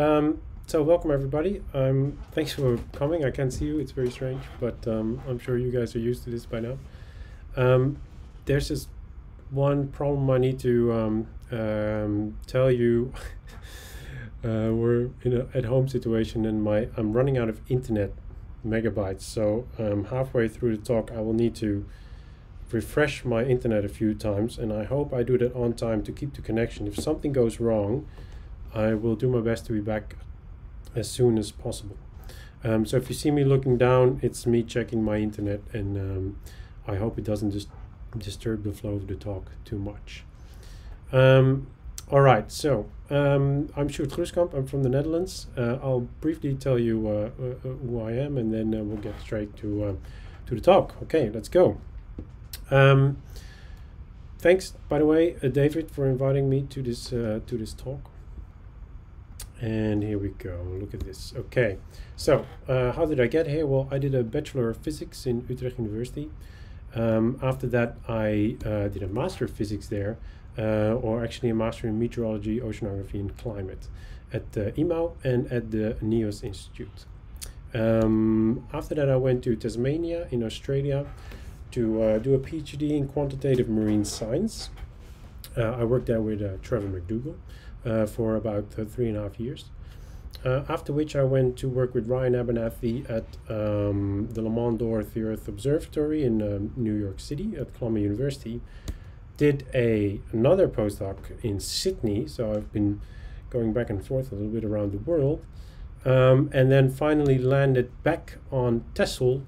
Um, so welcome everybody. Um, thanks for coming. I can't see you. It's very strange, but um, I'm sure you guys are used to this by now. Um, there's this one problem I need to um, um, tell you. uh, we're in a at-home situation, and my I'm running out of internet megabytes. So um, halfway through the talk, I will need to refresh my internet a few times, and I hope I do that on time to keep the connection. If something goes wrong, I will do my best to be back as soon as possible. Um, so if you see me looking down, it's me checking my internet, and um, I hope it doesn't just disturb the flow of the talk too much. Um, all right, so um, I'm Sjoerd Groeskamp. I'm from the Netherlands. Uh, I'll briefly tell you uh, uh, uh who I am, and then uh, we'll get straight to uh, to the talk. Okay, let's go. Um, thanks, by the way, David, for inviting me to this to this talk. And here we go. Look at this. Okay, so how did I get here? Well, I did a Bachelor of Physics in Utrecht University. Um, after that, I did a Master of Physics there uh, or actually a master in meteorology, oceanography, and climate at uh, IMAU and at the NIOZ Institute. Um, after that, I went to Tasmania in Australia to uh, do a PhD in quantitative marine science. Uh, I worked there with uh, Trevor McDougall uh, for about uh, three and a half years. Uh, after which, I went to work with Ryan Abernathey at um, the Lamont Earth Observatory in um, New York City at Columbia University, did a another postdoc in Sydney, so I've been going back and forth a little bit around the world, um, and then finally landed back on Texel,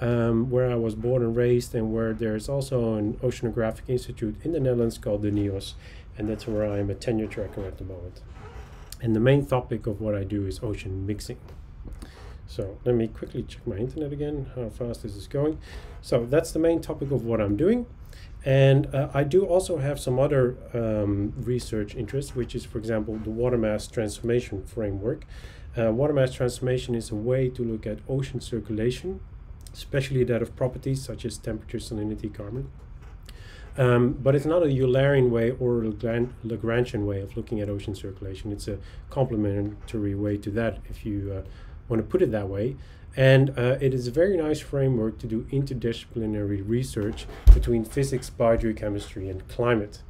um, where I was born and raised, and where there's also an oceanographic institute in the Netherlands called the NIOZ, and that's where I am a tenure tracker at the moment. And the main topic of what I do is ocean mixing. So let me quickly check my internet again, how fast is this is going. So that's the main topic of what I'm doing. And uh, I do also have some other um, research interests, which is, for example, the water mass transformation framework. Uh, water mass transformation is a way to look at ocean circulation, especially that of properties such as temperature, salinity, carbon. Um, but it's not a Eulerian way or Lagrangian way of looking at ocean circulation. It's a complementary way to that, if you uh, want to put it that way. And uh, it is a very nice framework to do interdisciplinary research between physics, biogeochemistry, and climate.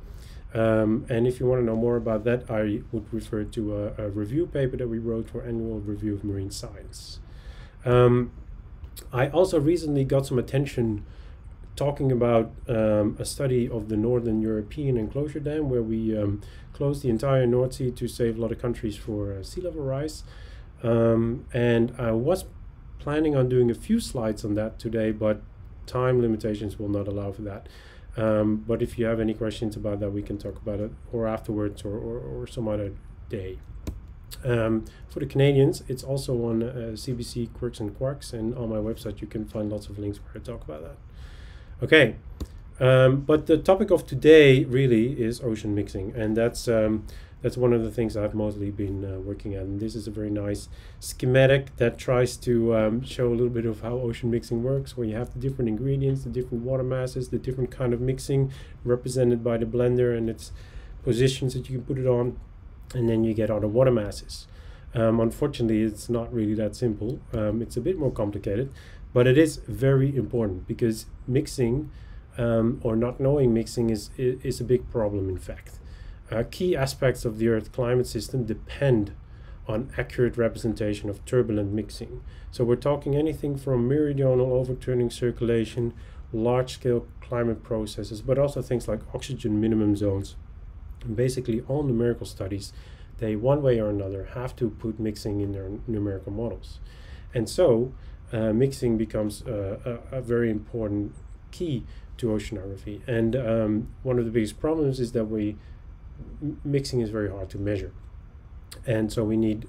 Um, and if you want to know more about that, I would refer to a, a review paper that we wrote for Annual Review of Marine Science. Um, I also recently got some attention talking about um, a study of the Northern European Enclosure Dam, where we um, closed the entire North Sea to save a lot of countries for uh, sea level rise. Um, and I was planning on doing a few slides on that today, but time limitations will not allow for that. Um, but if you have any questions about that, we can talk about it or afterwards or, or, or some other day. Um, for the Canadians, it's also on uh, CBC Quirks and Quarks, and on my website you can find lots of links where I talk about that. Okay, um, but the topic of today really is ocean mixing, and that's um, that's one of the things I've mostly been uh, working at. And this is a very nice schematic that tries to um, show a little bit of how ocean mixing works, where you have the different ingredients, the different water masses, the different kind of mixing represented by the blender and its positions that you can put it on, and then you get other water masses. Um, unfortunately, it's not really that simple. Um, it's a bit more complicated, but it is very important because mixing um, or not knowing mixing is, is a big problem, in fact. Uh, key aspects of the Earth climate system depend on accurate representation of turbulent mixing. So we're talking anything from meridional overturning circulation, large-scale climate processes, but also things like oxygen minimum zones. And basically, all numerical studies, they one way or another have to put mixing in their numerical models. And so, uh, mixing becomes uh, a, a, very important key to oceanography. And um, one of the biggest problems is that we mixing is very hard to measure. And so we need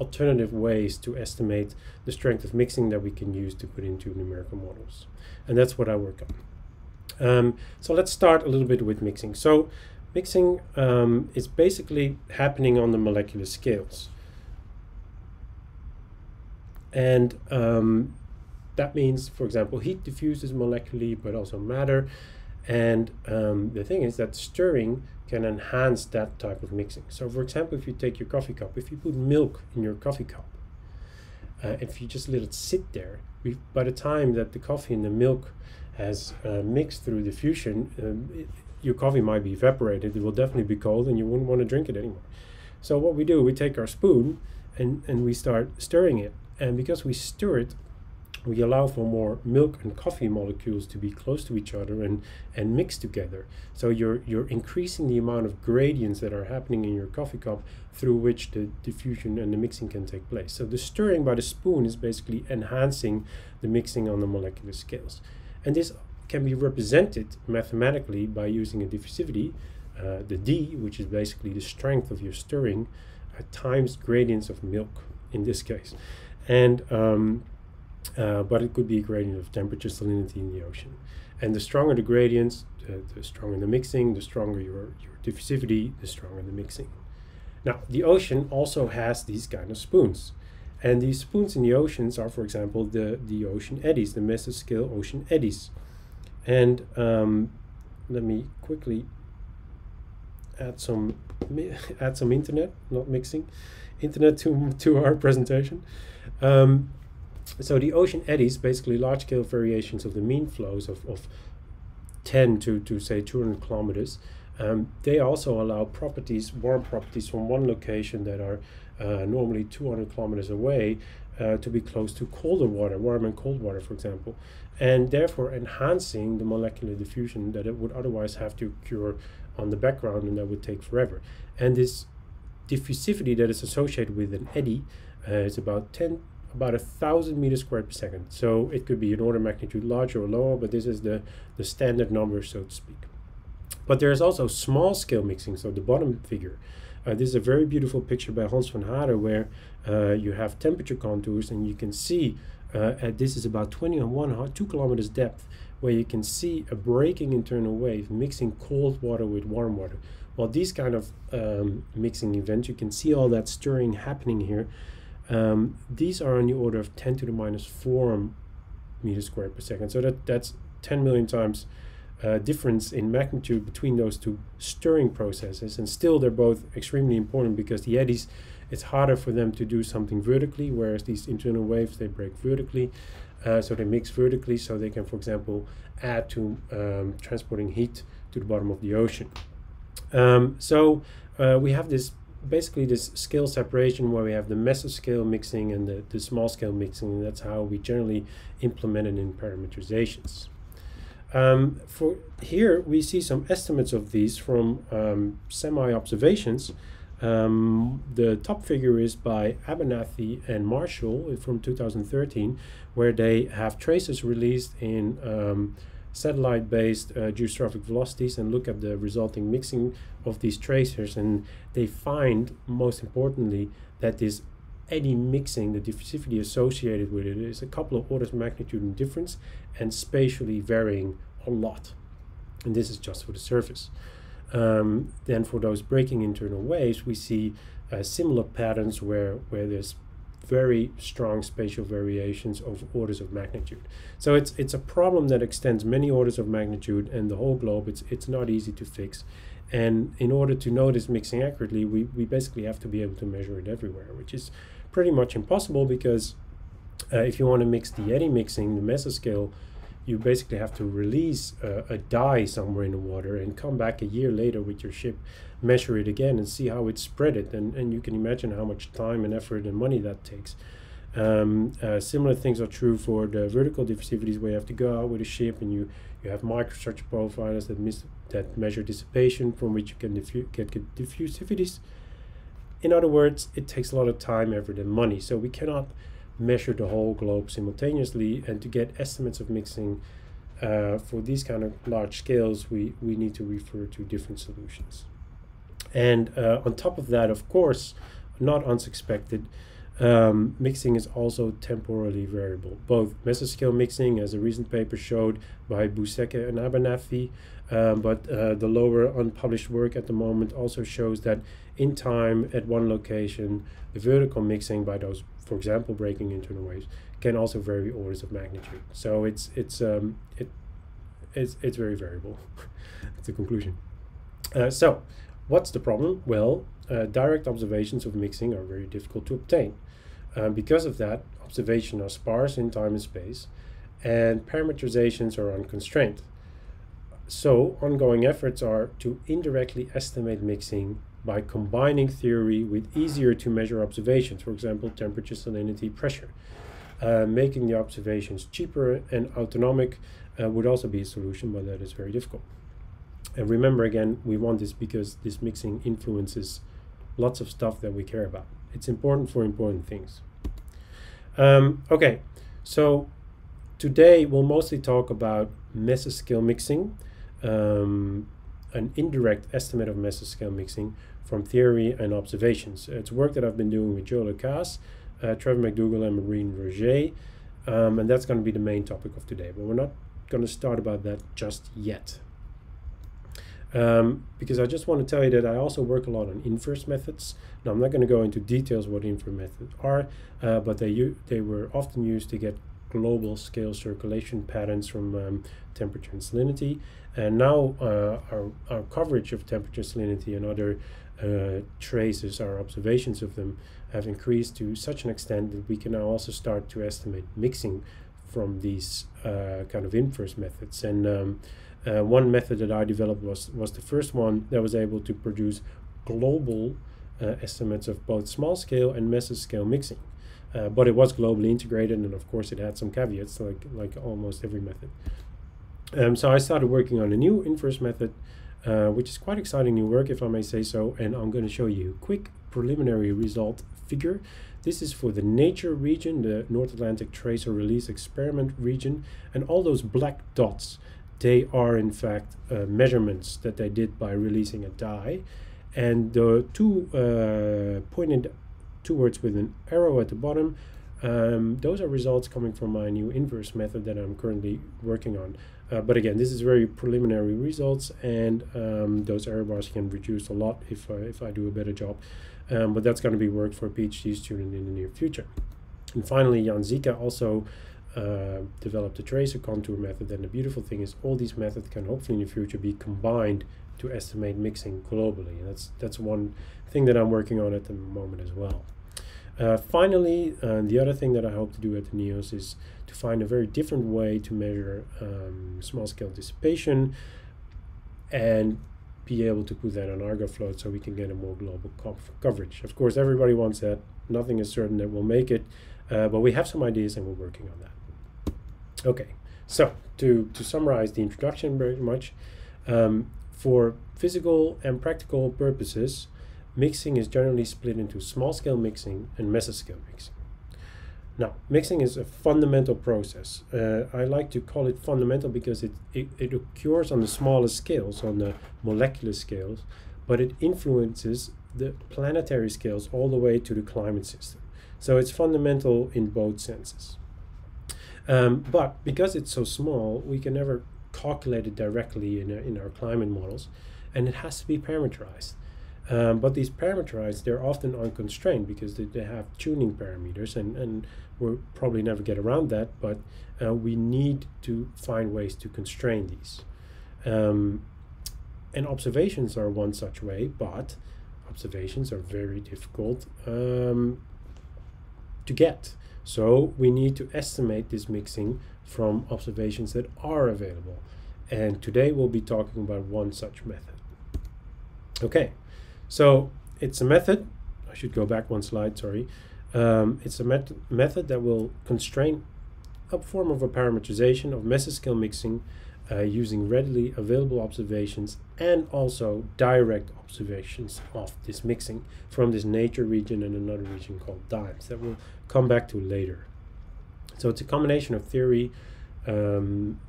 alternative ways to estimate the strength of mixing that we can use to put into numerical models. And that's what I work on. Um, so let's start a little bit with mixing. So mixing um, is basically happening on the molecular scales. And um, that means, for example, heat diffuses molecularly, but also matter. And um, the thing is that stirring can enhance that type of mixing. So, for example, if you take your coffee cup, if you put milk in your coffee cup, uh, if you just let it sit there, we, by the time that the coffee and the milk has uh, mixed through diffusion, um, it, your coffee might be evaporated. It will definitely be cold, and you wouldn't want to drink it anymore. So what we do, we take our spoon and and we start stirring it, and because we stir it, we allow for more milk and coffee molecules to be close to each other and and mix together. So you're you're increasing the amount of gradients that are happening in your coffee cup through which the diffusion and the mixing can take place. So the stirring by the spoon is basically enhancing the mixing on the molecular scales. And this can be represented mathematically by using a diffusivity, uh, the D, which is basically the strength of your stirring, uh, times gradients of milk in this case. And um, uh, but it could be a gradient of temperature salinity in the ocean. And the stronger the gradients, uh, the stronger the mixing, the stronger your, your diffusivity, the stronger the mixing. Now, the ocean also has these kind of spoons. And these spoons in the oceans are, for example, the, the ocean eddies, the mesoscale ocean eddies. And um, let me quickly add some add some internet, not mixing, internet to, to our presentation. Um, so the ocean eddies, basically large scale variations of the mean flows of, of 10 to, to say 200 kilometers, um, they also allow properties, warm properties from one location that are uh, normally 200 kilometers away uh, to be close to colder water, warm and cold water, for example, and therefore enhancing the molecular diffusion that it would otherwise have to occur on the background and that would take forever. And this diffusivity that is associated with an eddy uh, about 10 about a thousand meters squared per second. So it could be an order of magnitude larger or lower, but this is the, the standard number, so to speak. But there is also small scale mixing, so the bottom figure. Uh, this is a very beautiful picture by Hans van Haren where uh, you have temperature contours and you can see uh, at this is about 20 on one, two kilometers depth, where you can see a breaking internal wave mixing cold water with warm water. Well, these kind of um, mixing events, you can see all that stirring happening here. Um, these are on the order of 10 to the minus 4 meters squared per second. So that, that's 10 million times uh, difference in magnitude between those two stirring processes. And still, they're both extremely important because the eddies, it's harder for them to do something vertically, whereas these internal waves, they break vertically. Uh, so they mix vertically, so they can, for example, add to um, transporting heat to the bottom of the ocean. Um, so uh, we have this basically this scale separation where we have the mesoscale mixing and the, the small scale mixing. That's how we generally implement it in parameterizations. Um, for here, we see some estimates of these from um, semi-observations. Um, the top figure is by Abernathey and Marshall from 2013, where they have traces released in um, satellite-based uh, geostrophic velocities and look at the resulting mixing of these tracers and they find most importantly that this eddy mixing the diffusivity associated with it is a couple of orders of magnitude in difference and spatially varying a lot. And this is just for the surface. Um, then for those breaking internal waves we see uh, similar patterns where where there's very strong spatial variations of orders of magnitude. So it's it's a problem that extends many orders of magnitude and the whole globe. It's it's not easy to fix. And in order to know this mixing accurately, we, we basically have to be able to measure it everywhere, which is pretty much impossible because uh, if you want to mix the eddy mixing, the mesoscale, you basically have to release uh, a dye somewhere in the water and come back a year later with your ship measure it again and see how it's spread it. And, and you can imagine how much time and effort and money that takes. Um, uh, similar things are true for the vertical diffusivities where you have to go out with a ship and you, you have microstructure profilers that, mis- that measure dissipation from which you can diffu- get diffusivities. In other words, it takes a lot of time, effort, and money. So we cannot measure the whole globe simultaneously. And to get estimates of mixing uh, for these kind of large scales, we, we need to refer to different solutions. And uh, on top of that, of course, not unsuspected, um, mixing is also temporally variable. Both mesoscale mixing, as a recent paper showed by Busecke and Abernathey, um, but uh, the lower unpublished work at the moment also shows that in time at one location, the vertical mixing by those, for example, breaking internal waves, can also vary orders of magnitude. So it's it's um, it it's, it's very variable. That's the conclusion. Uh, so, what's the problem? Well, uh, direct observations of mixing are very difficult to obtain. Uh, because of that, observations are sparse in time and space, and parameterizations are unconstrained. So, ongoing efforts are to indirectly estimate mixing by combining theory with easier to measure observations, for example, temperature, salinity, pressure. Uh, making the observations cheaper and autonomic uh, would also be a solution, but that is very difficult. And remember again, we want this because this mixing influences lots of stuff that we care about. It's important for important things. Um, okay, so today we'll mostly talk about mesoscale mixing, um, an indirect estimate of mesoscale mixing from theory and observations. It's work that I've been doing with Joe LaCasce, uh, Trevor McDougall, and Marine Rogé, um, and that's going to be the main topic of today. But we're not going to start about that just yet. Um, because I just want to tell you that I also work a lot on inverse methods. Now I'm not going to go into details what inverse methods are, uh, but they they were often used to get global scale circulation patterns from um, temperature and salinity. And now uh, our, our coverage of temperature, salinity, and other uh, traces, our observations of them, have increased to such an extent that we can now also start to estimate mixing from these uh, kind of inverse methods. And um, uh, one method that I developed was, was the first one that was able to produce global uh, estimates of both small scale and mesoscale mixing. Uh, but it was globally integrated, and of course, it had some caveats, like like almost every method. Um, so I started working on a new inverse method, uh, which is quite exciting new work, if I may say so. And I'm going to show you a quick preliminary result figure. This is for the NATRE region, the North Atlantic Tracer Release Experiment region, and all those black dots they are in fact uh, measurements that they did by releasing a dye and the two uh, pointed towards with an arrow at the bottom um, those are results coming from my new inverse method that I'm currently working on. Uh, but again this is very preliminary results and um, those error bars can reduce a lot if, I, if I do a better job. Um, but that's going to be work for a PhD student in the near future. And finally Jan Zika also uh, developed the tracer contour method. And the beautiful thing is all these methods can hopefully in the future be combined to estimate mixing globally. And that's, that's one thing that I'm working on at the moment as well. Uh, finally, uh, the other thing that I hope to do at the NIOZ is to find a very different way to measure um, small scale dissipation and be able to put that on Argo float so we can get a more global co coverage. Of course, everybody wants that. Nothing is certain that we'll make it, uh, but we have some ideas and we're working on that. Okay, so to, to summarize the introduction very much, um, for physical and practical purposes, mixing is generally split into small scale mixing and mesoscale mixing. Now, mixing is a fundamental process. Uh, I like to call it fundamental because it, it, it occurs on the smallest scales, on the molecular scales, but it influences the planetary scales all the way to the climate system. So it's fundamental in both senses. Um, but because it's so small, we can never calculate it directly in, in our climate models, and it has to be parameterized. Um, but these parameterized, they're often unconstrained because they, they have tuning parameters, and, and we'll probably never get around that, but uh, we need to find ways to constrain these. Um, and observations are one such way, but observations are very difficult um, to get. So we need to estimate this mixing from observations that are available. And today we'll be talking about one such method. Okay, so it's a method, I should go back one slide, sorry. Um, it's a met method that will constrain a form of a parameterization of mesoscale mixing uh, using readily available observations and also direct observations of this mixing from this NATRE region and another region called DIMES that we'll come back to later. So it's a combination of theory, um,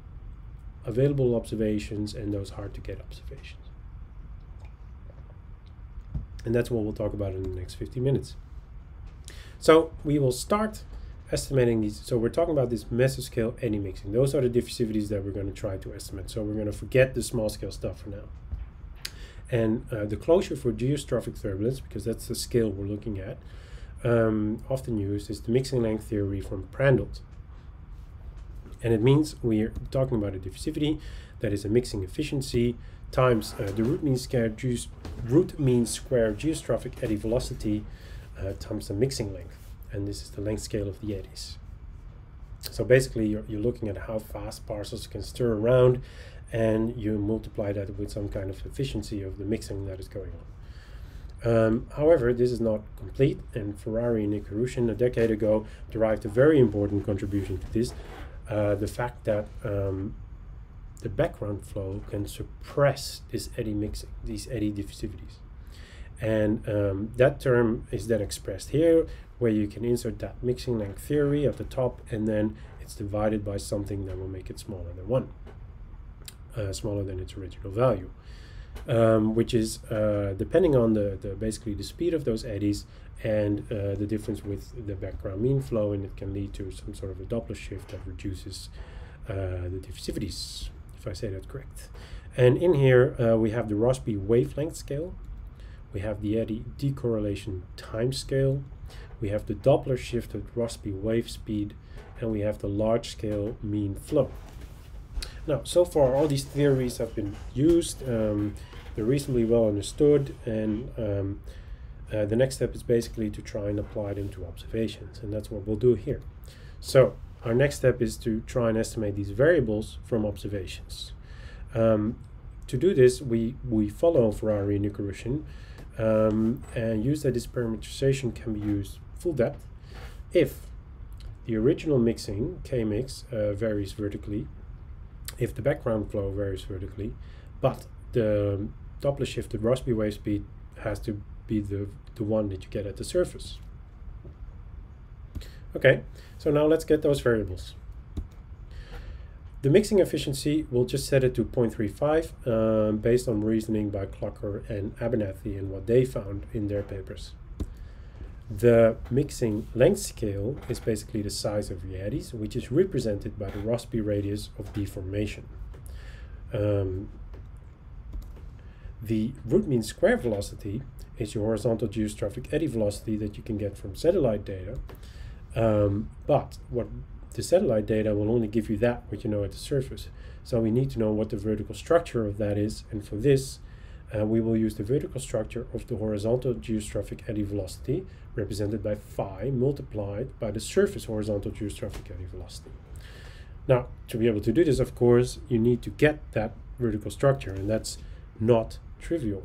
available observations, and those hard to get observations. And that's what we'll talk about in the next 15 minutes. So we will start estimating these. So we're talking about this mesoscale eddy mixing. Those are the diffusivities that we're going to try to estimate. So we're going to forget the small scale stuff for now. And uh, the closure for geostrophic turbulence, because that's the scale we're looking at, um, often used is the mixing length theory from Prandtl. And it means we're talking about a diffusivity that is a mixing efficiency times uh, the root mean square root mean square geostrophic eddy velocity uh, times the mixing length. And this is the length scale of the eddies. So basically, you're, you're looking at how fast parcels can stir around, and you multiply that with some kind of efficiency of the mixing that is going on. Um, however, this is not complete, and Ferrari and Nikurashin a decade ago derived a very important contribution to this uh, the fact that um, the background flow can suppress this eddy mixing, these eddy diffusivities. And um, that term is then expressed here, where you can insert that mixing length theory at the top, and then it's divided by something that will make it smaller than 1, uh, smaller than its original value um, which is uh, depending on the, the basically the speed of those eddies and uh, the difference with the background mean flow, and it can lead to some sort of a Doppler shift that reduces uh, the diffusivities, if I say that correct. And in here uh, we have the Rossby wavelength scale, we have the eddy decorrelation time scale, we have the Doppler shift shifted Rossby wave speed, and we have the large scale mean flow. Now, so far, all these theories have been used. Um, they're reasonably well understood, and um, uh, the next step is basically to try and apply them to observations, and that's what we'll do here. So, our next step is to try and estimate these variables from observations. Um, to do this, we, we follow Ferrari and Nikurashin um, and use that this parameterization can be used full depth if the original mixing, K-mix, uh, varies vertically if the background flow varies vertically, but the Doppler shifted Rossby wave speed has to be the, the one that you get at the surface. Okay, so now let's get those variables. The mixing efficiency, we'll just set it to 0.35 um, based on reasoning by Klocker and Abernathey and what they found in their papers. The mixing length scale is basically the size of the eddies, which is represented by the Rossby radius of deformation. Um, the root mean square velocity is your horizontal geostrophic eddy velocity that you can get from satellite data. Um, but what the satellite data will only give you that what you know at the surface. So we need to know what the vertical structure of that is, and for this, uh, we will use the vertical structure of the horizontal geostrophic eddy velocity, represented by phi, multiplied by the surface horizontal geostrophic eddy velocity. Now, to be able to do this, of course, you need to get that vertical structure, and that's not trivial.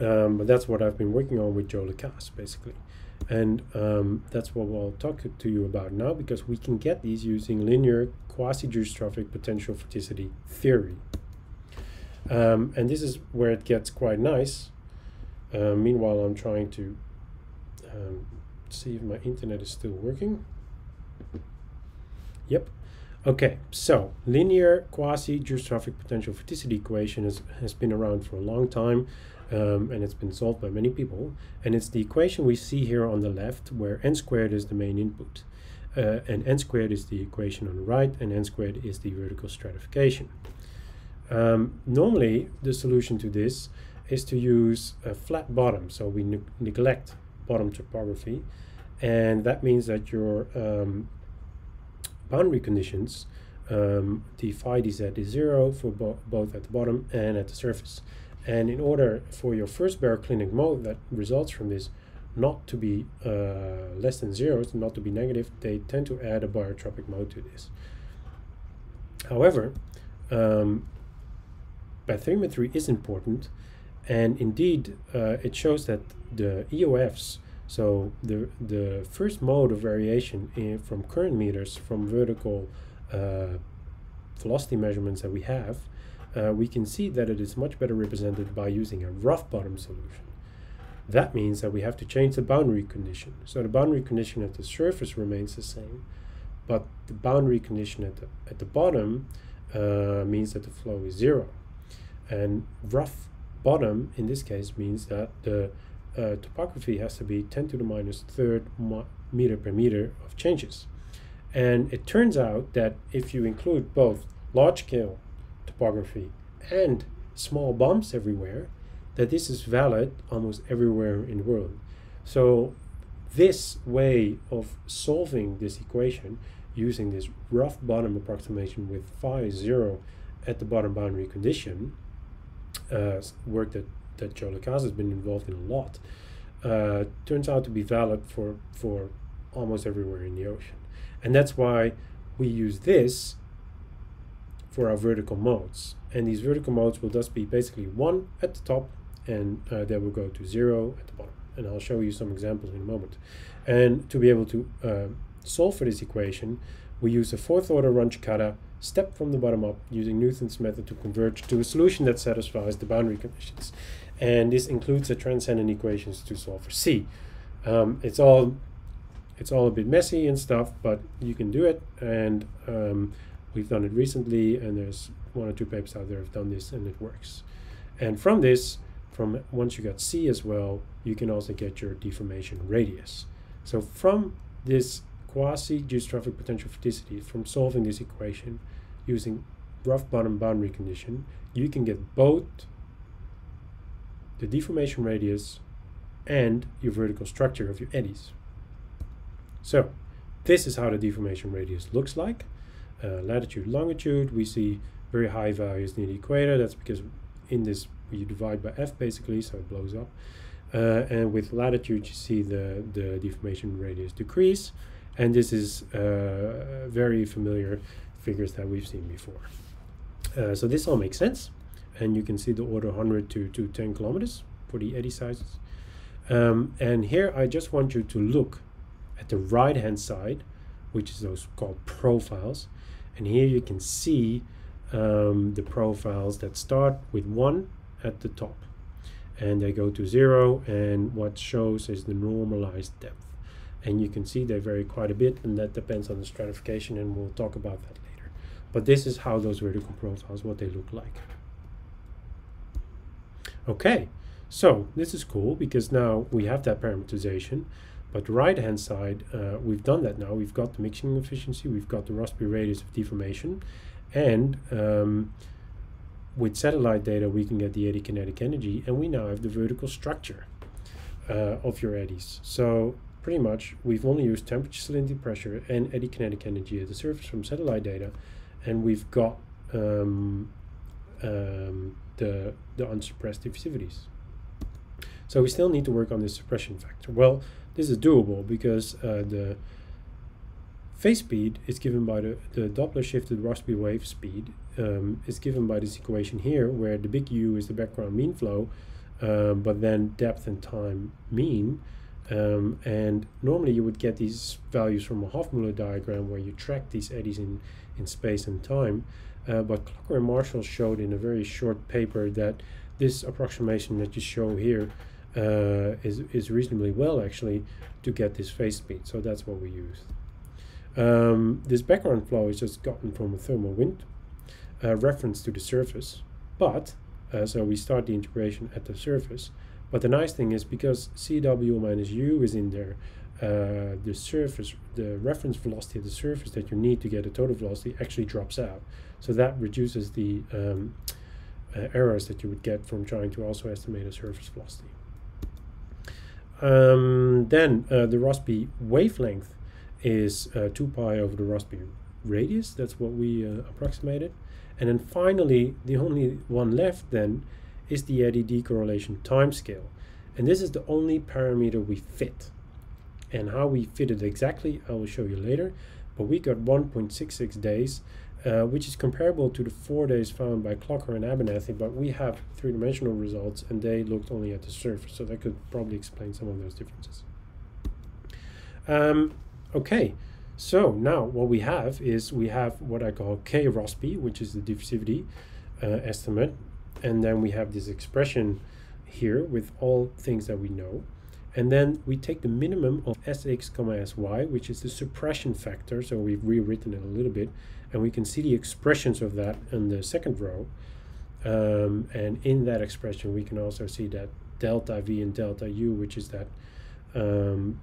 Um, but that's what I've been working on with Joe LaCasce, basically. And um, that's what we'll talk to you about now, because we can get these using linear quasi-geostrophic potential vorticity theory. Um, and this is where it gets quite nice. Uh, meanwhile, I'm trying to um, see if my internet is still working. Yep. Okay, so linear quasi-geostrophic potential vorticity equation is, has been around for a long time um, and it's been solved by many people. And it's the equation we see here on the left where n squared is the main input. Uh, and n squared is the equation on the right and n squared is the vertical stratification. Um, normally, the solution to this is to use a flat bottom, so we ne neglect bottom topography, and that means that your um, boundary conditions, um, d phi dz is zero for bo both at the bottom and at the surface. And in order for your first baroclinic mode that results from this not to be uh, less than zero, not to be negative, they tend to add a barotropic mode to this. However, um, bathymetry is important, and indeed uh, it shows that the EOFs, so the the first mode of variation in, from current meters from vertical uh, velocity measurements that we have, uh, we can see that it is much better represented by using a rough bottom solution. That means that we have to change the boundary condition. So the boundary condition at the surface remains the same, but the boundary condition at the, at the bottom uh, means that the flow is zero. And rough bottom in this case means that the uh, topography has to be 10 to the minus third meter per meter of changes. And it turns out that if you include both large scale topography and small bumps everywhere, that this is valid almost everywhere in the world. So this way of solving this equation using this rough bottom approximation with phi 0 at the bottom boundary condition, uh, work that, that Joe LaCasce has been involved in a lot, uh, turns out to be valid for, for almost everywhere in the ocean. And that's why we use this for our vertical modes. And these vertical modes will thus be basically 1 at the top and uh, they will go to 0 at the bottom. And I'll show you some examples in a moment. And to be able to uh, solve for this equation, we use a fourth order Runge-Kutta step from the bottom up using Newton's method to converge to a solution that satisfies the boundary conditions. And this includes the transcendent equations to solve for C. Um, it's all it's all a bit messy and stuff, but you can do it. And um, we've done it recently, and there's one or two papers out there have done this, and it works. And from this, from once you got C as well, you can also get your deformation radius. So from this quasi-geostrophic potential vorticity, from solving this equation using rough bottom boundary condition, you can get both the deformation radius and your vertical structure of your eddies. So this is how the deformation radius looks like. Uh, latitude, longitude, we see very high values near the equator. That's because in this you divide by f basically, so it blows up. Uh, and with latitude, you see the, the deformation radius decrease. And this is uh, very familiar figures that we've seen before. Uh, so this all makes sense. And you can see the order 100 to, to 10 kilometers for the eddy sizes. Um, and here I just want you to look at the right hand side, which is those called profiles. And here you can see um, the profiles that start with 1 at the top and they go to zero and what shows is the normalized depth and you can see they vary quite a bit and that depends on the stratification and we'll talk about that later. But this is how those vertical profiles what they look like. Okay so this is cool because now we have that parameterization but the right hand side uh, we've done that now. We've got the mixing efficiency we've got the Rossby radius of deformation and um, with satellite data, we can get the eddy kinetic energy, and we now have the vertical structure uh, of your eddies. So pretty much, we've only used temperature, salinity, pressure, and eddy kinetic energy at the surface from satellite data, and we've got um, um, the the unsuppressed diffusivities. So we still need to work on this suppression factor. Well, this is doable because uh, the Phase speed is given by the, the Doppler shifted Rossby wave speed um, is given by this equation here where the big U is the background mean flow um, but then depth and time mean um, and normally you would get these values from a Hovmöller diagram where you track these eddies in, in space and time uh, but Klocker and Marshall showed in a very short paper that this approximation that you show here uh, is, is reasonably well actually to get this phase speed so that's what we used. Um, this background flow is just gotten from a thermal wind uh, reference to the surface, but uh, so we start the integration at the surface. But the nice thing is because CW minus U is in there, uh, the surface, the reference velocity of the surface that you need to get a total velocity actually drops out. So that reduces the um, uh, errors that you would get from trying to also estimate a surface velocity. Um, then uh, the Rossby wavelength is uh, 2 pi over the Rossby radius. That's what we uh, approximated. And then finally, the only one left then is the eddy decorrelation timescale. And this is the only parameter we fit. And how we fit it exactly, I will show you later. But we got 1.66 days, uh, which is comparable to the four days found by Klocker and Abernathey, but we have three-dimensional results and they looked only at the surface, so that could probably explain some of those differences. Um, Okay, so now what we have is we have what I call K Rossby, which is the diffusivity uh, estimate, and then we have this expression here with all things that we know. And then we take the minimum of Sx comma Sy, which is the suppression factor. So we've rewritten it a little bit. And we can see the expressions of that in the second row. Um, and in that expression, we can also see that delta V and delta U, which is that um,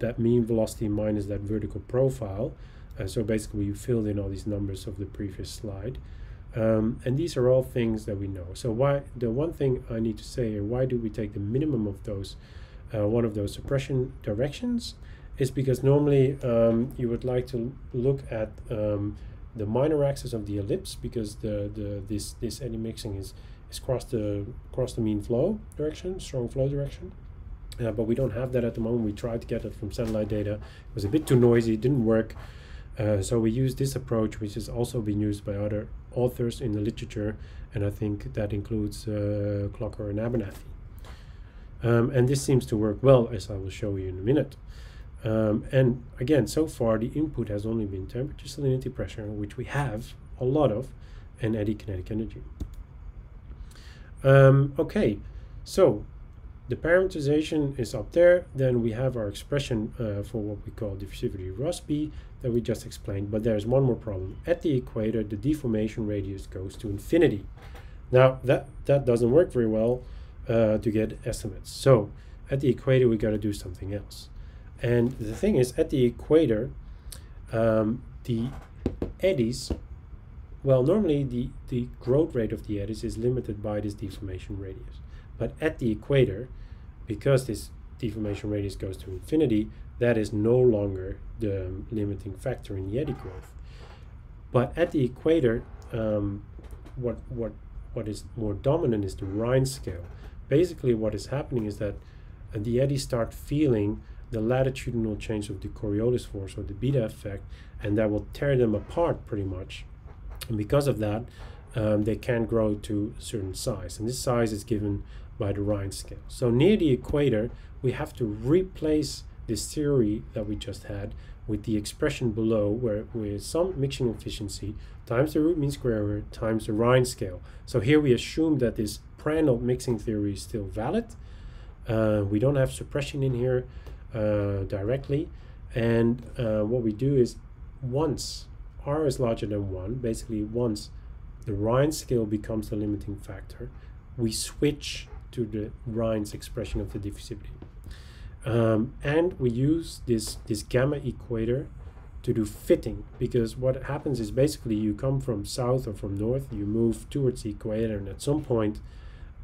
that mean velocity minus that vertical profile. Uh, so basically, we filled in all these numbers of the previous slide. Um, and these are all things that we know. So why the one thing I need to say why do we take the minimum of those, uh, one of those suppression directions? is because normally um, you would like to look at um, the minor axis of the ellipse because the, the this this eddy mixing is is cross the cross the mean flow direction, strong flow direction. Uh, but we don't have that at the moment. We tried to get it from satellite data. It was a bit too noisy, didn't work. Uh, so we use this approach, which has also been used by other authors in the literature, and I think that includes uh, Klocker and Abernathey. Um, and this seems to work well, as I will show you in a minute. Um, and again, so far the input has only been temperature, salinity, pressure, which we have a lot of, and eddy kinetic energy. Um, okay, so the parameterization is up there. Then we have our expression uh, for what we call diffusivity Rossby that we just explained. But there's one more problem. At the equator, the deformation radius goes to infinity. Now that that doesn't work very well uh, to get estimates. So at the equator, we got to do something else. And the thing is, at the equator, um, the eddies well, normally the, the growth rate of the eddies is limited by this deformation radius. But at the equator, because this deformation radius goes to infinity, that is no longer the limiting factor in the eddy growth. But at the equator, um, what, what, what is more dominant is the Rhines scale. Basically, what is happening is that uh, the eddies start feeling the latitudinal change of the Coriolis force or the beta effect, and that will tear them apart pretty much and because of that, um, they can grow to a certain size. And this size is given by the Rhines scale. So near the equator, we have to replace this theory that we just had with the expression below where with some mixing efficiency times the root mean square times the Rhines scale. So here we assume that this Prandtl mixing theory is still valid. Uh, we don't have suppression in here uh, directly. And uh, what we do is once r is larger than 1, basically once the Rhine scale becomes the limiting factor, we switch to the Rhine's expression of the diffusivity. Um, and we use this, this gamma equator to do fitting because what happens is basically you come from south or from north, you move towards the equator, and at some point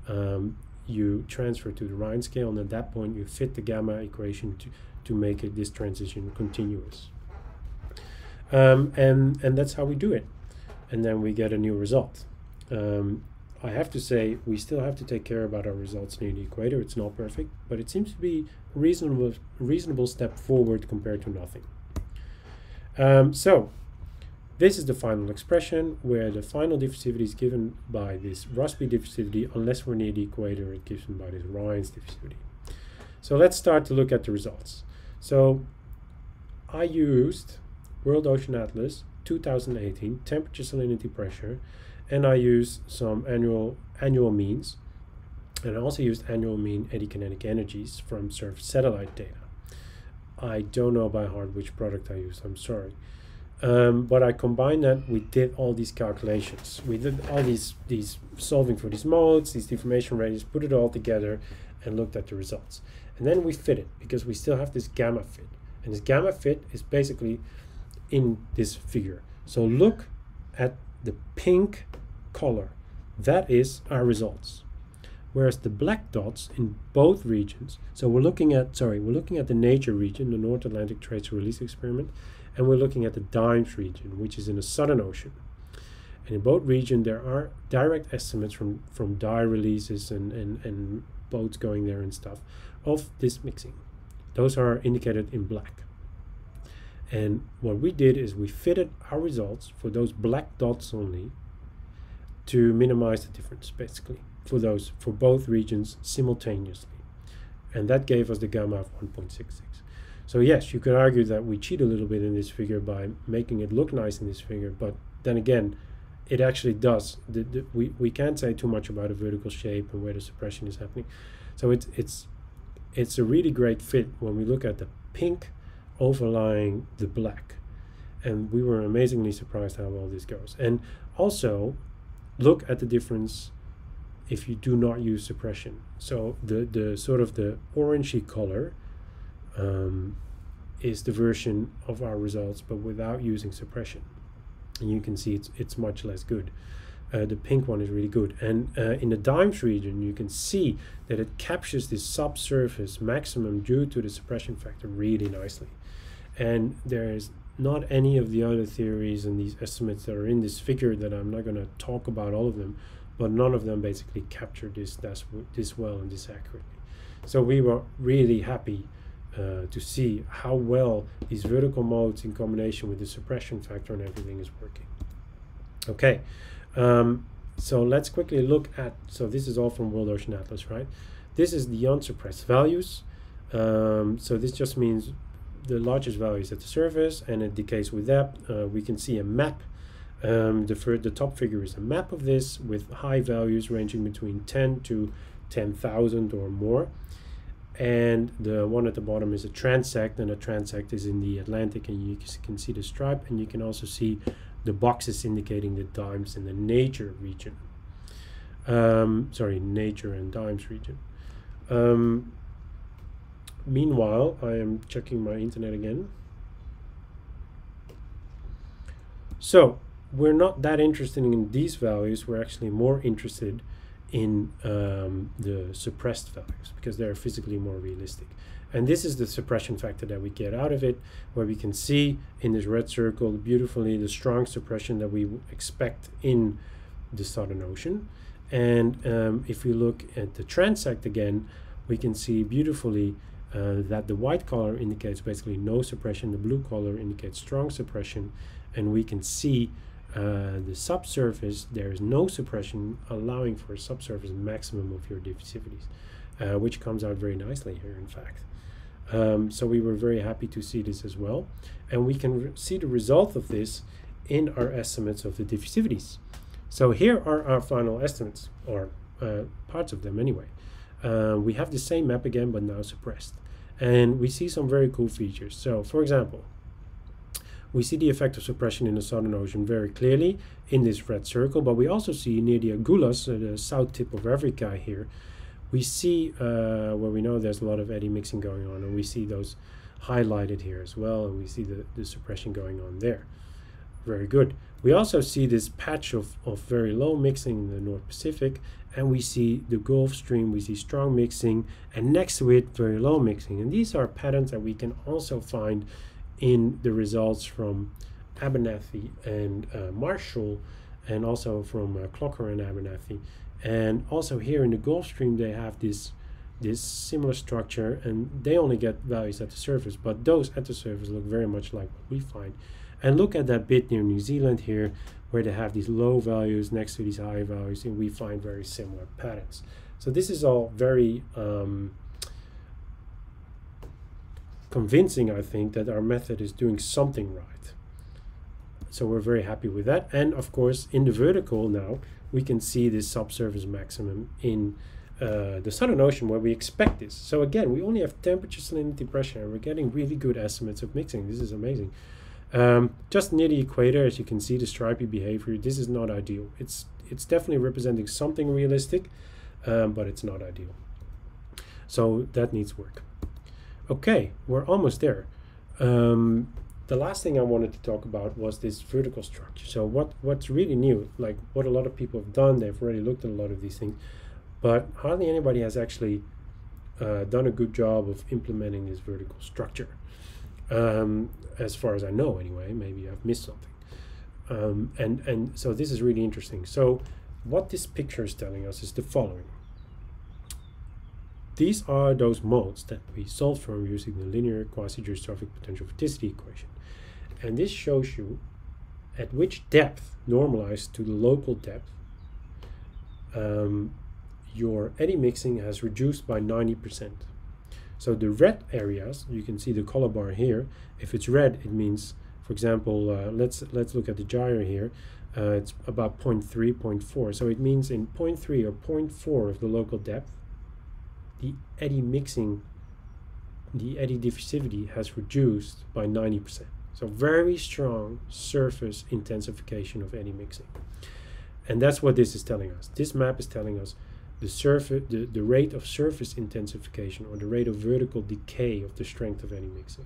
um, you transfer to the Rhines scale, and at that point you fit the gamma equation to, to make it, this transition continuous. Um, and, and that's how we do it. And then we get a new result. Um, I have to say, we still have to take care about our results near the equator. It's not perfect, but it seems to be a reasonable, reasonable step forward compared to nothing. Um, so, this is the final expression where the final diffusivity is given by this Rossby diffusivity. Unless we're near the equator, it's given by this Rhines diffusivity. So let's start to look at the results. So I used World Ocean Atlas 2018 temperature salinity pressure and I use some annual annual means and I also used annual mean eddy kinetic energies from surface satellite data. I don't know by heart which product I used, I'm sorry. Um, but I combined that, we did all these calculations. We did all these, these solving for these modes, these deformation radius, put it all together and looked at the results. And then we fit it because we still have this gamma fit. And this gamma fit is basically in this figure. So look at the pink color. That is our results. Whereas the black dots in both regions, so we're looking at, sorry, we're looking at the NATRE region, the North Atlantic Tracer Release Experiment, and we're looking at the DIMES region, which is in the Southern Ocean. And in both regions, there are direct estimates from, from dye releases and, and, and boats going there and stuff of this mixing. Those are indicated in black. And what we did is we fitted our results for those black dots only to minimize the difference basically for those for both regions simultaneously. And that gave us the gamma of 1.66. So yes, you could argue that we cheat a little bit in this figure by making it look nice in this figure, but then again, it actually does. The, the, we, we can't say too much about a vertical shape and where the suppression is happening. So it's it's it's a really great fit when we look at the pink overlying the black. And we were amazingly surprised how well this goes. And also, look at the difference if you do not use suppression. So the, the sort of the orangey color um, is the version of our results, but without using suppression. And you can see it's, it's much less good. uh, the pink one is really good. And uh, in the dimes region, you can see that it captures this subsurface maximum due to the suppression factor really nicely. And there is not any of the other theories and these estimates that are in this figure that I'm not going to talk about all of them, but none of them basically capture this this, this well and this accurately. So we were really happy uh, to see how well these vertical modes in combination with the suppression factor and everything is working. Okay, um, so let's quickly look at, so this is all from World Ocean Atlas, right? This is the unsuppressed values. Um, so this just means the largest values at the surface and it decays with that. Uh, we can see a map. Um, the, the top figure is a map of this with high values ranging between 10 to 10,000 or more. And the one at the bottom is a transect, and a transect is in the Atlantic, and you can see the stripe, and you can also see the boxes indicating the DIMES in the NATRE region. Um, sorry, NATRE and DIMES region. Um, meanwhile, I am checking my internet again. So we're not that interested in these values. We're actually more interested in um, the suppressed values because they're physically more realistic. And this is the suppression factor that we get out of it, where we can see in this red circle beautifully the strong suppression that we expect in the Southern Ocean. And um, if we look at the transect again, we can see beautifully uh, that the white color indicates basically no suppression, the blue color indicates strong suppression, and we can see uh, the subsurface, there is no suppression, allowing for a subsurface maximum of your diffusivities, uh, which comes out very nicely here, in fact. Um, so we were very happy to see this as well. And we can see the result of this in our estimates of the diffusivities. So here are our final estimates, or uh, parts of them anyway. Uh, we have the same map again, but now suppressed. And we see some very cool features. So for example, we see the effect of suppression in the Southern Ocean very clearly in this red circle, but we also see near the Agulhas, uh, the south tip of Africa here, we see uh, where we know there's a lot of eddy mixing going on, and we see those highlighted here as well, and we see the, the suppression going on there. Very good. We also see this patch of, of very low mixing in the North Pacific, and we see the Gulf Stream, we see strong mixing, and next to it, very low mixing. And these are patterns that we can also find in the results from Abernathey and uh, Marshall, and also from uh, Klocker and Abernathey. And also here in the Gulf Stream, they have this this similar structure, and they only get values at the surface, but those at the surface look very much like what we find. And look at that bit near New Zealand here, where they have these low values next to these high values, and we find very similar patterns. So this is all very um, convincing, I think, that our method is doing something right. So we're very happy with that. And of course, in the vertical now, we can see this subsurface maximum in uh, the Southern Ocean where we expect this. So again, we only have temperature, salinity, pressure, and we're getting really good estimates of mixing. This is amazing. Um, just near the equator, as you can see, the stripy behavior, this is not ideal. It's, it's definitely representing something realistic, um, but it's not ideal. So that needs work. Okay, we're almost there. Um, the last thing I wanted to talk about was this vertical structure. So what what's really new, like what a lot of people have done, they've already looked at a lot of these things, but hardly anybody has actually uh, done a good job of implementing this vertical structure. Um, as far as I know, anyway. Maybe I've missed something. Um, and and so this is really interesting. So what this picture is telling us is the following. These are those modes that we solved from using the linear quasi-geostrophic potential vorticity equation. And this shows you at which depth, normalized to the local depth, um, your eddy mixing has reduced by 90%. So the red areas, you can see the color bar here. If it's red, it means, for example, uh, let's let's look at the gyre here. Uh, it's about 0.3, 0.4. So it means in 0.3 or 0.4 of the local depth, the eddy mixing, the eddy diffusivity has reduced by 90%. So very strong surface intensification of eddy mixing. And that's what this is telling us. This map is telling us the surface the, the rate of surface intensification or the rate of vertical decay of the strength of eddy mixing.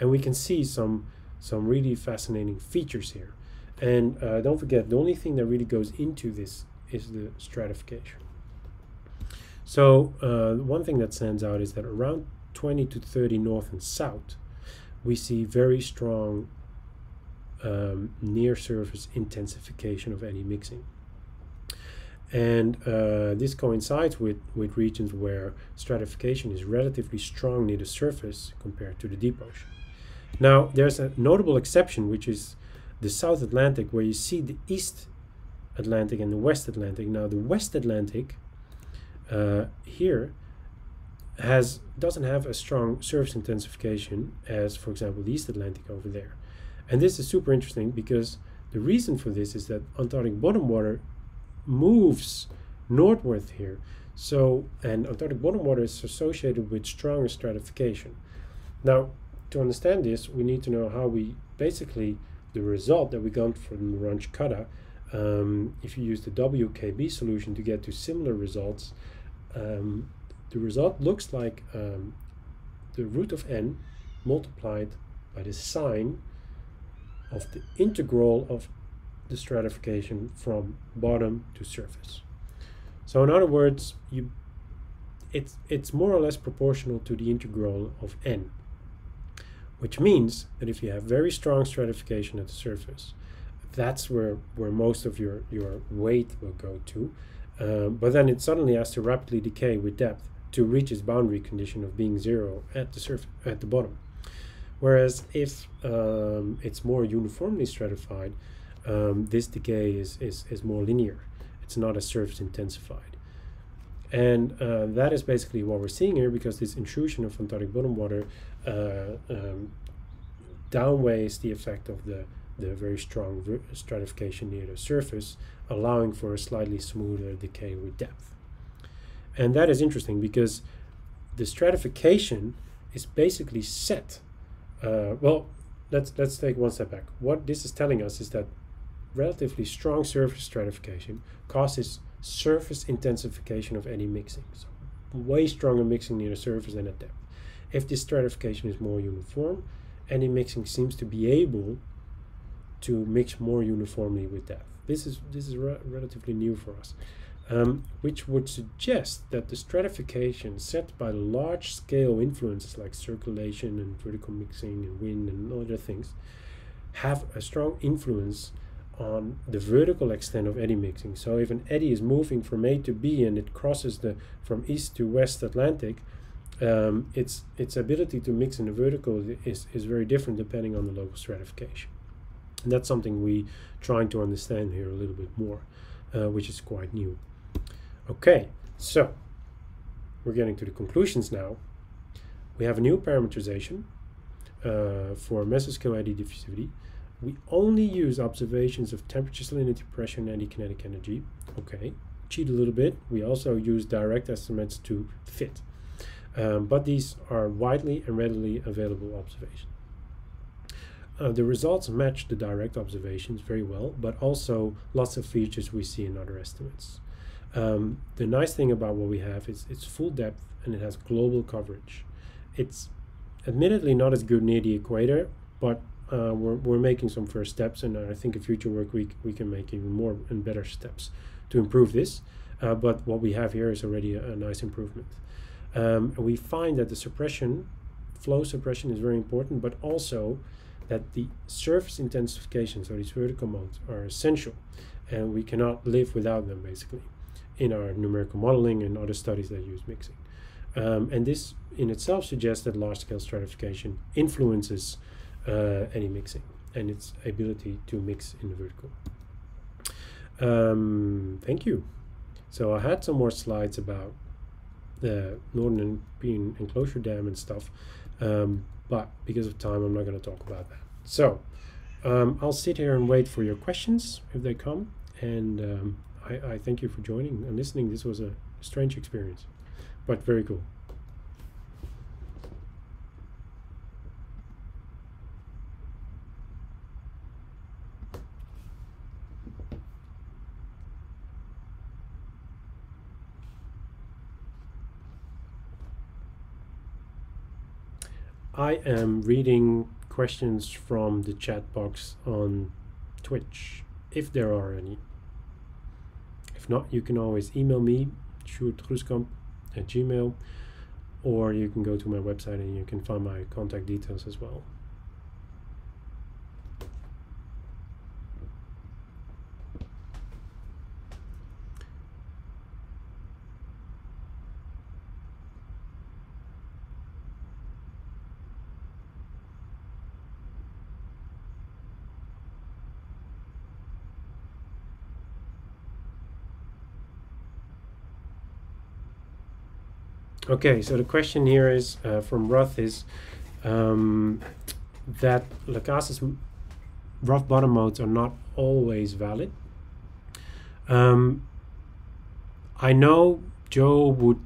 And we can see some some really fascinating features here. And uh, don't forget, the only thing that really goes into this is the stratification. So uh, one thing that stands out is that around 20 to 30 north and south, we see very strong um, near surface intensification of eddy mixing. And uh, this coincides with, with regions where stratification is relatively strong near the surface compared to the deep ocean. Now, there's a notable exception, which is the South Atlantic, where you see the East Atlantic and the West Atlantic. Now, the West Atlantic uh, here has doesn't have a strong surface intensification as, for example, the East Atlantic over there. And this is super interesting because the reason for this is that Antarctic bottom water moves northward here. So, and Antarctic bottom water is associated with stronger stratification. Now, to understand this, we need to know how we basically the result that we got from Runge-Kutta. Um, if you use the WKB solution to get to similar results, um, the result looks like um, the root of n multiplied by the sine of the integral of the stratification from bottom to surface. So in other words, you it's it's more or less proportional to the integral of n, which means that if you have very strong stratification at the surface, that's where where most of your your weight will go to. Um, but then it suddenly has to rapidly decay with depth to reach its boundary condition of being zero at the surface at the bottom. Whereas if um, it's more uniformly stratified, um, this decay is, is, is more linear. It's not as surface intensified. And uh, that is basically what we're seeing here because this intrusion of Antarctic bottom water uh, um, downweighs the effect of the, the very strong stratification near the surface, allowing for a slightly smoother decay with depth. And that is interesting because the stratification is basically set. Uh, well, let's let's take one step back. What this is telling us is that relatively strong surface stratification causes surface intensification of eddy mixing. So way stronger mixing near the surface than at depth. If this stratification is more uniform, eddy mixing seems to be able to mix more uniformly with depth. This is this is re relatively new for us, um, which would suggest that the stratification set by large-scale influences like circulation and vertical mixing and wind and other things have a strong influence on the vertical extent of eddy mixing. So if an eddy is moving from A to B and it crosses the from east to west Atlantic, um, its its ability to mix in the vertical is, is very different depending on the local stratification. And that's something we trying to understand here a little bit more, uh, which is quite new. Okay, so we're getting to the conclusions now. We have a new parameterization uh, for mesoscale eddy diffusivity we only use observations of temperature, salinity, pressure, and eddy kinetic energy. Okay, cheat a little bit. We also use direct estimates to fit. Um, but these are widely and readily available observations. Uh, the results match the direct observations very well, but also lots of features we see in other estimates. Um, the nice thing about what we have is it's full depth and it has global coverage. It's admittedly not as good near the equator, but uh, we're, we're making some first steps, and I think in future work we, we can make even more and better steps to improve this. Uh, but what we have here is already a, a nice improvement. Um, we find that the suppression, flow suppression is very important, but also that the surface intensification, so these vertical modes, are essential, and we cannot live without them basically in our numerical modeling and other studies that use mixing. Um, and this in itself suggests that large scale stratification influences uh, eddy mixing and its ability to mix in vertical. Um, thank you. So I had some more slides about the Northern European Enclosure Dam and stuff, um, but because of time, I'm not going to talk about that. So um, I'll sit here and wait for your questions if they come, and um, I, I thank you for joining and listening. This was a strange experience, but very cool. I am reading questions from the chat box on Twitch, if there are any. If not, you can always email me, Sjoerd Groeskamp at Gmail, or you can go to my website and you can find my contact details as well. Okay, so the question here is uh, from Roth is um, that LaCasce's rough bottom modes are not always valid. Um, I know Joe would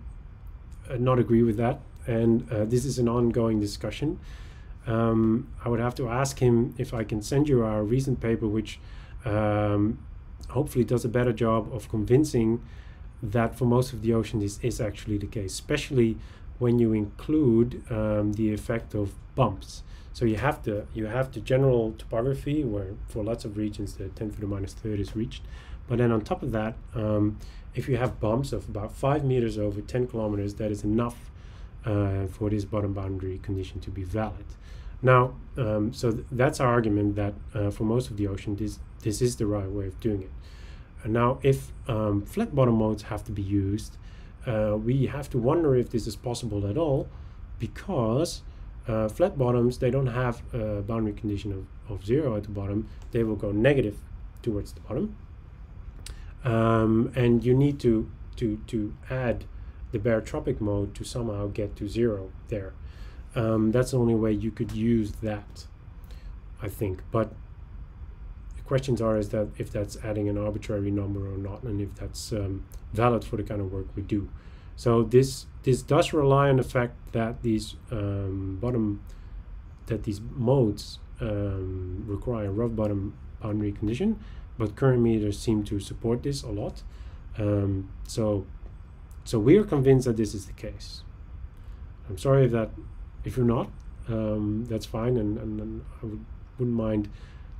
uh, not agree with that, and uh, this is an ongoing discussion. Um, I would have to ask him if I can send you our recent paper, which um, hopefully does a better job of convincing that for most of the ocean this is actually the case, especially when you include um, the effect of bumps. So you have the you have the general topography where for lots of regions the 10 to the minus third is reached, but then on top of that, um, if you have bumps of about five meters over 10 kilometers, that is enough uh, for this bottom boundary condition to be valid. Now, um, so th that's our argument that uh, for most of the ocean, this this is the right way of doing it. Now, if um, flat bottom modes have to be used, uh, we have to wonder if this is possible at all, because uh, flat bottoms they don't have a boundary condition of, of zero at the bottom; they will go negative towards the bottom, um, and you need to to to add the barotropic mode to somehow get to zero there. Um, that's the only way you could use that, I think. But questions are is that if that's adding an arbitrary number or not, and if that's um, valid for the kind of work we do. So this this does rely on the fact that these um, bottom that these modes um, require a rough bottom boundary condition, but current meters seem to support this a lot. Um, so so we are convinced that this is the case. I'm sorry if that if you're not, um, that's fine, and, and, and I would, wouldn't mind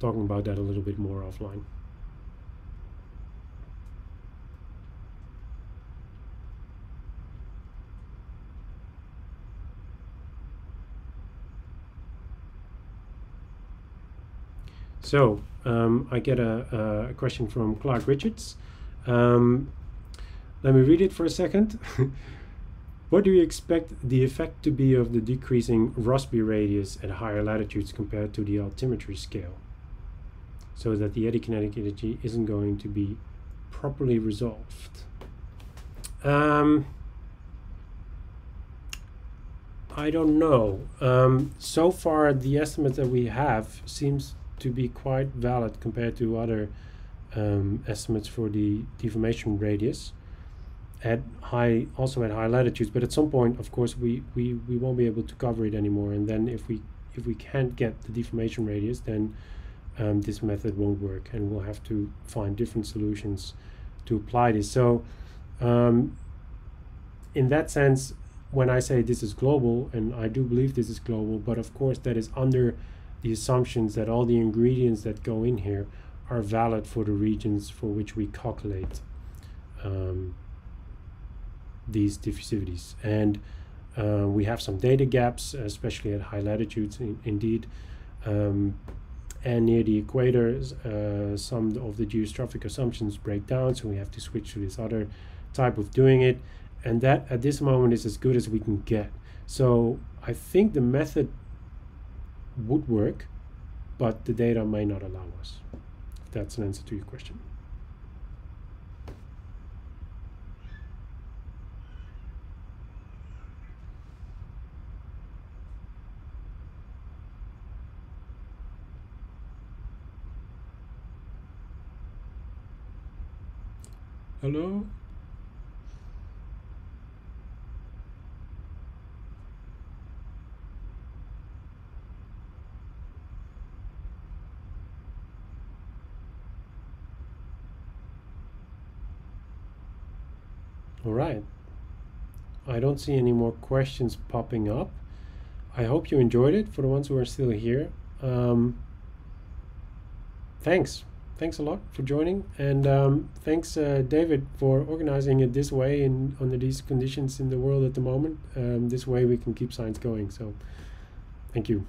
talking about that a little bit more offline. So um, I get a, a, question from Clark Richards. Um, let me read it for a second. what do you expect the effect to be of the decreasing Rossby radius at higher latitudes compared to the altimetry scale? So that the kinetic energy isn't going to be properly resolved. Um, I don't know. Um, so far, the estimate that we have seems to be quite valid compared to other um, estimates for the deformation radius at high, also at high latitudes. But at some point, of course, we, we, we won't be able to cover it anymore. And then if we if we can't get the deformation radius, then um, this method won't work and we'll have to find different solutions to apply this. So um, in that sense, when I say this is global, and I do believe this is global, but of course that is under the assumptions that all the ingredients that go in here are valid for the regions for which we calculate um, these diffusivities. And uh, we have some data gaps, especially at high latitudes in, indeed. Um, and near the equator, uh, some of the geostrophic assumptions break down, so we have to switch to this other type of doing it. And that at this moment is as good as we can get. So I think the method would work, but the data may not allow us. If that's an answer to your question. Hello? All right. I don't see any more questions popping up. I hope you enjoyed it for the ones who are still here. Um, thanks thanks a lot for joining and um, thanks uh, david for organizing it this way and under these conditions in the world at the moment. Um, this way we can keep science going so thank you